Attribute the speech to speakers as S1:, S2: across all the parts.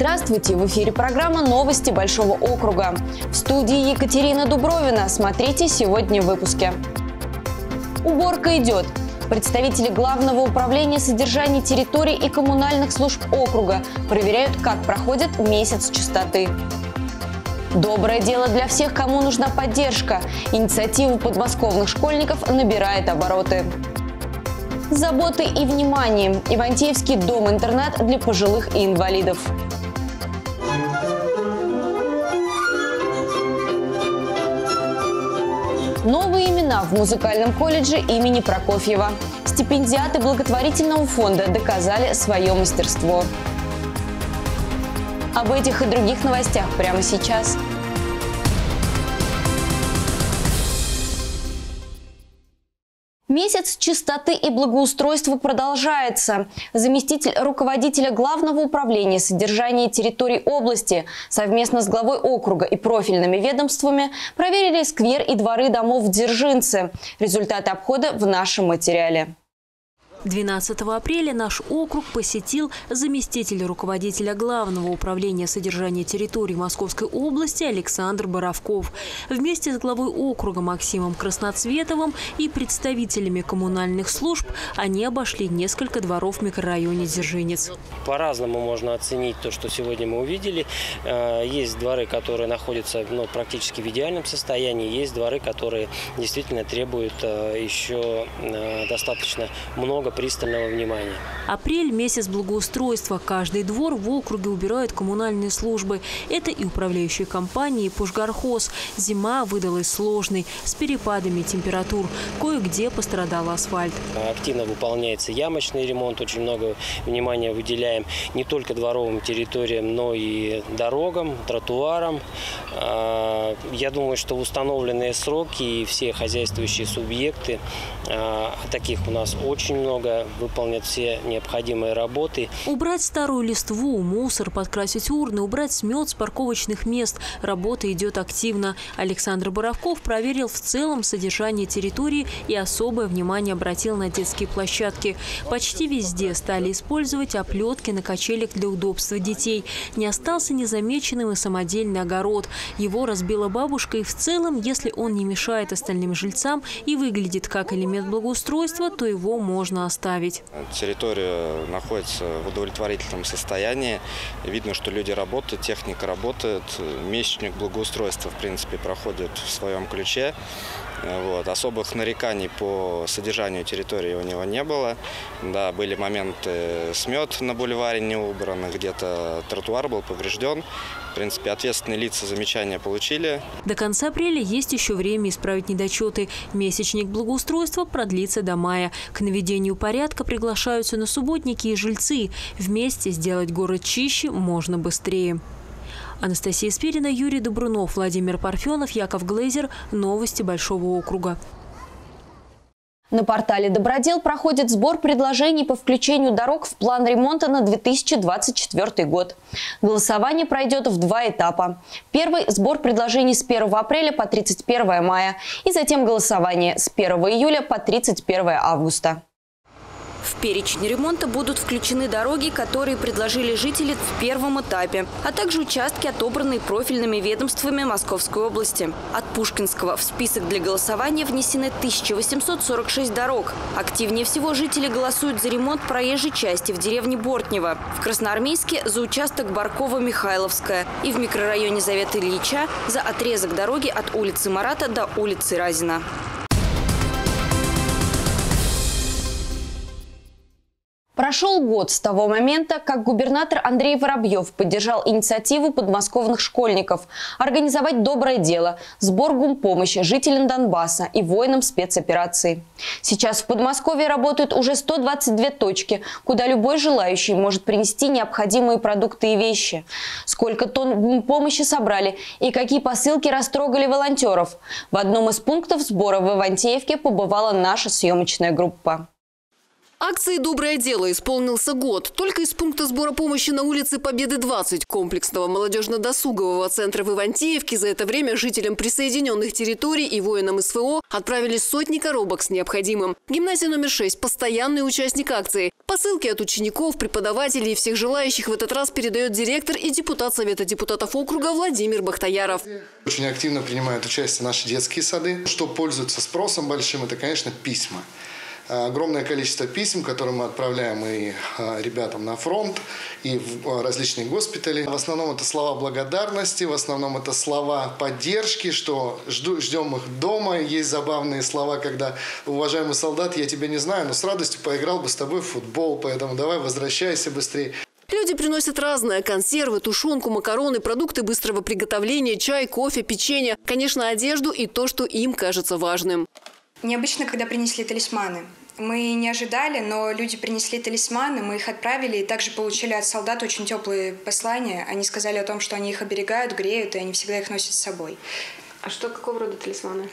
S1: Здравствуйте! В эфире программа «Новости Большого округа». В студии Екатерина Дубровина. Смотрите сегодня в выпуске. Уборка идет. Представители Главного управления содержания территорий и коммунальных служб округа проверяют, как проходит месяц чистоты. Доброе дело для всех, кому нужна поддержка. Инициатива подмосковных школьников набирает обороты. Заботы и внимание. Ивантеевский дом-интернат для пожилых и инвалидов. Имена в музыкальном колледже имени Прокофьева. Стипендиаты благотворительного фонда доказали свое мастерство. Об этих и других новостях прямо сейчас. Месяц чистоты и благоустройства продолжается. Заместитель руководителя Главного управления содержания территорий области совместно с главой округа и профильными ведомствами проверили сквер и дворы домов в Дзержинце. Результаты обхода в нашем материале.
S2: 12 апреля наш округ посетил заместитель руководителя Главного управления содержания территории Московской области Александр Боровков. Вместе с главой округа Максимом Красноцветовым и представителями коммунальных служб они обошли несколько дворов в микрорайоне Дзержинец.
S3: По-разному можно оценить то, что сегодня мы увидели. Э, есть дворы, которые находятся ну, практически в идеальном состоянии, есть дворы, которые действительно требуют э, еще э, достаточно много много пристального внимания.
S2: Апрель – месяц благоустройства. Каждый двор в округе убирают коммунальные службы. Это и управляющие компании, и Пушгархоз. Зима выдалась сложной, с перепадами температур. Кое-где пострадал асфальт.
S3: Активно выполняется ямочный ремонт. Очень много внимания выделяем не только дворовым территориям, но и дорогам, тротуарам. А, я думаю, что в установленные сроки и все хозяйствующие субъекты, а, а таких у нас очень много, много, выполнят все необходимые работы.
S2: Убрать старую листву, мусор, подкрасить урны, убрать смет с парковочных мест. Работа идет активно. Александр Боровков проверил в целом содержание территории и особое внимание обратил на детские площадки. Почти везде стали использовать оплетки на качелях для удобства детей. Не остался незамеченным и самодельный огород. Его разбила бабушка и в целом, если он не мешает остальным жильцам и выглядит как элемент благоустройства, то его можно оставить.
S4: Территория находится в удовлетворительном состоянии. Видно, что люди работают, техника работает. Месячник благоустройства, в принципе, проходит в своем ключе. Вот. Особых нареканий по содержанию территории у него не было. Да, были моменты, смет на бульваре не убран, где-то тротуар был поврежден. В принципе, ответственные лица замечания получили.
S2: До конца апреля есть еще время исправить недочеты. Месячник благоустройства продлится до мая. К наведению порядка приглашаются на субботники и жильцы. Вместе сделать город чище можно быстрее. Анастасия Спирина, Юрий Добрунов, Владимир Парфенов, Яков Глейзер. Новости Большого округа.
S1: На портале «Добродел» проходит сбор предложений по включению дорог в план ремонта на 2024 год. Голосование пройдет в два этапа. Первый – сбор предложений с 1 апреля по 31 мая и затем голосование с 1 июля по 31 августа.
S5: В перечень ремонта будут включены дороги, которые предложили жители в первом этапе, а также участки, отобранные профильными ведомствами Московской области. От Пушкинского в список для голосования внесены 1846 дорог. Активнее всего жители голосуют за ремонт проезжей части в деревне Бортнево, в Красноармейске за участок Баркова-Михайловская и в микрорайоне Завета Ильича за отрезок дороги от улицы Марата до улицы Разина.
S1: Прошел год с того момента, как губернатор Андрей Воробьев поддержал инициативу подмосковных школьников организовать доброе дело – сбор гумпомощи жителям Донбасса и воинам спецоперации. Сейчас в Подмосковье работают уже 122 точки, куда любой желающий может принести необходимые продукты и вещи. Сколько тонн гумпомощи собрали и какие посылки растрогали волонтеров. В одном из пунктов сбора в Ивантеевке побывала наша съемочная группа.
S6: Акции «Доброе дело» исполнился год. Только из пункта сбора помощи на улице Победы 20 комплексного молодежно-досугового центра в Ивантеевке за это время жителям присоединенных территорий и воинам СВО отправили сотни коробок с необходимым. Гимназия номер 6 – постоянный участник акции. Посылки от учеников, преподавателей и всех желающих в этот раз передает директор и депутат Совета депутатов округа Владимир Бахтаяров.
S7: Очень активно принимают участие наши детские сады. Что пользуется спросом большим, это, конечно, письма огромное количество писем, которые мы отправляем и а, ребятам на фронт, и в а, различные госпитали. В основном это слова благодарности, в основном это слова поддержки, что жду, ждем их дома. Есть забавные слова, когда уважаемый солдат, я тебя не знаю, но с радостью поиграл бы с тобой в футбол, поэтому давай возвращайся быстрее.
S6: Люди приносят разное – консервы, тушенку, макароны, продукты быстрого приготовления, чай, кофе, печенье, конечно, одежду и то, что им кажется важным.
S8: Необычно, когда принесли талисманы. Мы не ожидали, но люди принесли талисманы, мы их отправили и также получили от солдат очень теплые послания. Они сказали о том, что они их оберегают, греют, и они всегда их носят с собой.
S9: А что, какого рода талисманы?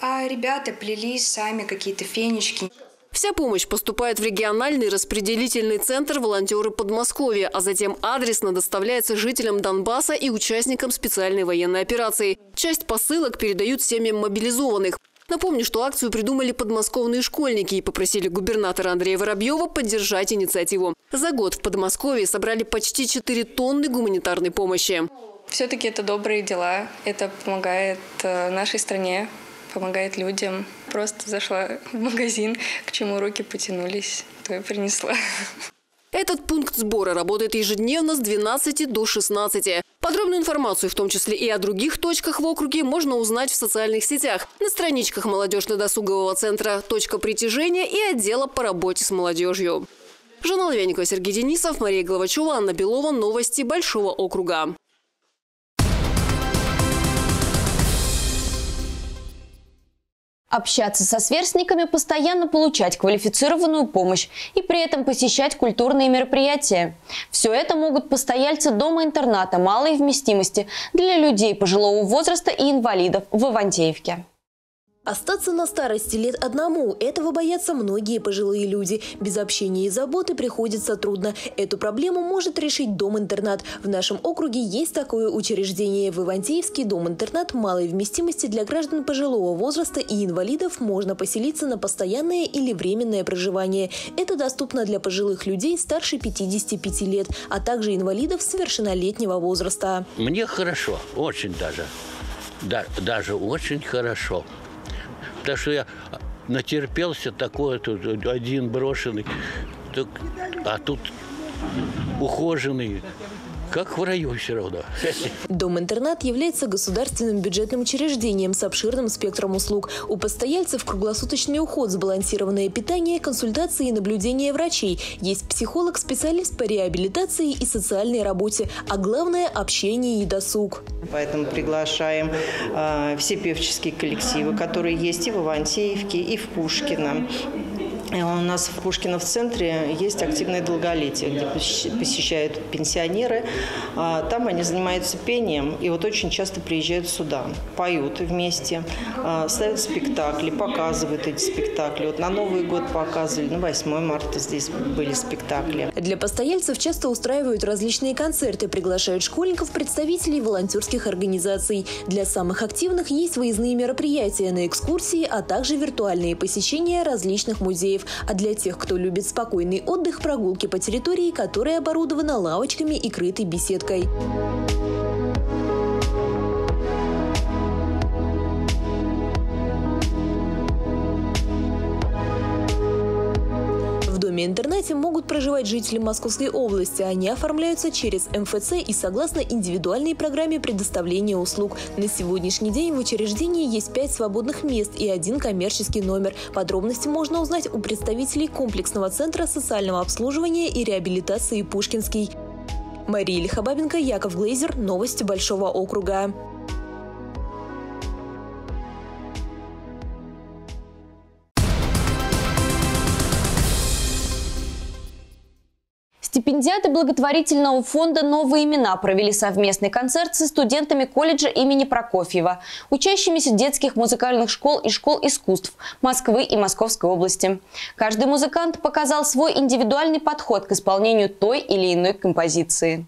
S8: А ребята плели сами какие-то фенечки.
S6: Вся помощь поступает в региональный распределительный центр волонтеры Подмосковья, а затем адресно доставляется жителям Донбасса и участникам специальной военной операции. Часть посылок передают семьям мобилизованных. Напомню, что акцию придумали подмосковные школьники и попросили губернатора Андрея Воробьева поддержать инициативу. За год в Подмосковье собрали почти 4 тонны гуманитарной помощи.
S9: Все-таки это добрые дела, это помогает э, нашей стране, помогает людям. Просто зашла в магазин, к чему руки потянулись, то и принесла.
S6: Этот пункт сбора работает ежедневно с 12 до 16. Подробную информацию, в том числе и о других точках в округе, можно узнать в социальных сетях, на страничках молодежно-досугового центра «Точка притяжения» и отдела по работе с молодежью. Жанна Лавяникова, Сергей Денисов, Мария Головачева, Анна Белова. Новости Большого округа.
S1: Общаться со сверстниками, постоянно получать квалифицированную помощь и при этом посещать культурные мероприятия. Все это могут постояльцы дома-интерната малой вместимости для людей пожилого возраста и инвалидов в Ивантеевке.
S10: Остаться на старости лет одному – этого боятся многие пожилые люди. Без общения и заботы приходится трудно. Эту проблему может решить дом-интернат. В нашем округе есть такое учреждение. В Ивантеевский дом-интернат малой вместимости для граждан пожилого возраста и инвалидов можно поселиться на постоянное или временное проживание. Это доступно для пожилых людей старше 55 лет, а также инвалидов совершеннолетнего возраста.
S11: Мне хорошо, очень даже. Да, даже очень хорошо. Потому что я натерпелся такой тут один брошенный, а тут ухоженный, как в раю все равно.
S10: Дом-интернат является государственным бюджетным учреждением с обширным спектром услуг. У постояльцев круглосуточный уход, сбалансированное питание, консультации и наблюдение врачей. Есть психолог, специалист по реабилитации и социальной работе, а главное – общение и досуг.
S12: Поэтому приглашаем э, все певческие коллективы, которые есть и в Ивантеевке, и в Пушкино. У нас в Пушкино в центре есть активное долголетие, где посещают пенсионеры. А, там они занимаются пением и вот очень часто приезжают сюда, поют вместе, а, ставят спектакли, показывают эти спектакли. Вот на Новый год показывали, на 8 марта здесь были спектакли.
S10: Для постояльцев часто устраивают различные концерты, приглашают школьников, представителей волонтерских организаций. Для самых активных есть выездные мероприятия на экскурсии, а также виртуальные посещения различных музеев а для тех, кто любит спокойный отдых, прогулки по территории, которая оборудована лавочками и крытой беседкой. Доме-интернате могут проживать жители Московской области. Они оформляются через МФЦ и согласно индивидуальной программе предоставления услуг. На сегодняшний день в учреждении есть пять свободных мест и один коммерческий номер. Подробности можно узнать у представителей комплексного центра социального обслуживания и реабилитации «Пушкинский». Мария Лихобабенко, Яков Глейзер. Новости Большого округа.
S1: Стипендиаты благотворительного фонда «Новые имена» провели совместный концерт со студентами колледжа имени Прокофьева, учащимися детских музыкальных школ и школ искусств Москвы и Московской области. Каждый музыкант показал свой индивидуальный подход к исполнению той или иной композиции.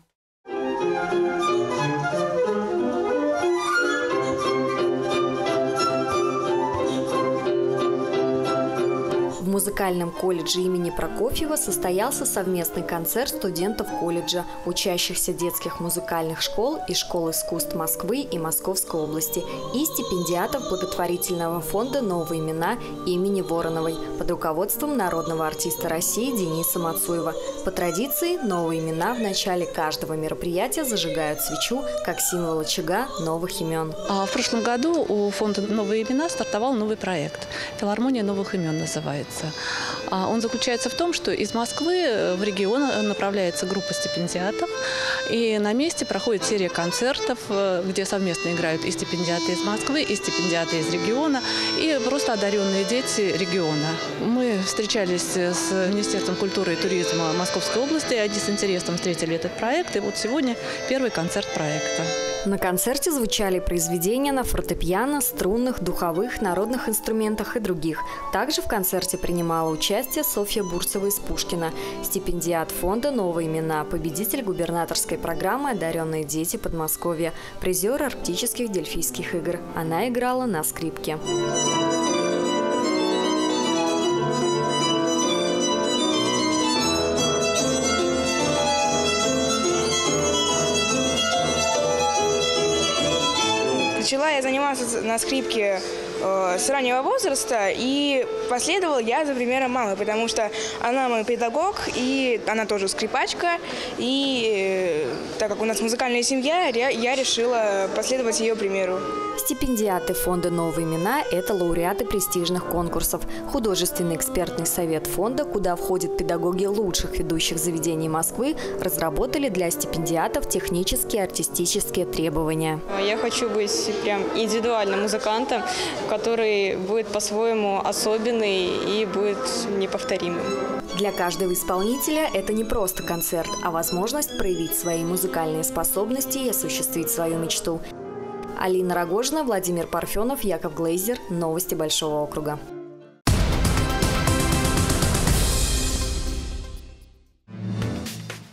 S5: Музыкальном колледже имени Прокофьева состоялся совместный концерт студентов колледжа, учащихся детских музыкальных школ и школ искусств Москвы и Московской области и стипендиатов благотворительного фонда «Новые имена» имени Вороновой под руководством народного артиста России Дениса Мацуева. По традиции, новые имена в начале каждого мероприятия зажигают свечу как символ очага новых имен.
S13: А в прошлом году у фонда «Новые имена» стартовал новый проект. «Филармония новых имен» называется занимается. А он заключается в том, что из Москвы в регион направляется группа стипендиатов, и на месте проходит серия концертов, э, где совместно играют и стипендиаты из Москвы, и стипендиаты из региона, и просто одаренные дети региона. Мы встречались с Министерством культуры и туризма Московской области, они с интересом встретили этот проект, и вот сегодня первый концерт проекта.
S5: На концерте звучали произведения на фортепиано, струнных, духовых, народных инструментах и других. Также в концерте принимала участие Софья Бурцева из Пушкина, стипендиат фонда «Новые имена», победитель губернаторской программы «Одаренные дети Подмосковья», призер арктических дельфийских игр. Она играла на скрипке.
S14: Заниматься на скрипке э, с раннего возраста, и последовал я за примером мамы, потому что она мой педагог, и она тоже скрипачка, и э, так как у нас музыкальная семья, я решила последовать ее примеру.
S5: Стипендиаты фонда «Новые имена» – это лауреаты престижных конкурсов. Художественный экспертный совет фонда, куда входят педагоги лучших ведущих заведений Москвы, разработали для стипендиатов технические и артистические требования.
S9: Я хочу быть прям индивидуальным музыкантом, который будет по-своему особенный и будет неповторимым.
S5: Для каждого исполнителя это не просто концерт, а возможность проявить свои музыкальные способности и осуществить свою мечту. Алина Рогожина, Владимир Парфенов, Яков Глейзер. Новости Большого округа.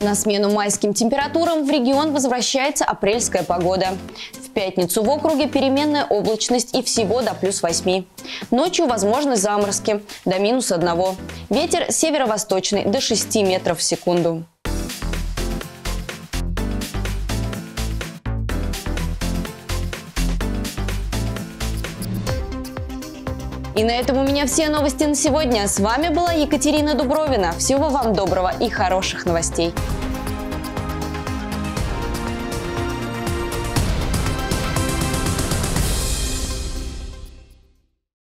S1: На смену майским температурам в регион возвращается апрельская погода. В пятницу в округе переменная облачность и всего до плюс 8. Ночью возможны заморозки до минус 1. Ветер северо-восточный до 6 метров в секунду. И на этом у меня все новости на сегодня. С вами была Екатерина Дубровина. Всего вам доброго и хороших новостей.